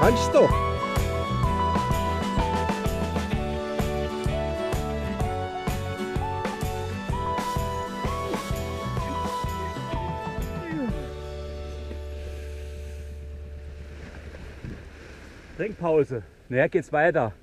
Kannst du? Trinkpause. Naja, geht's weiter.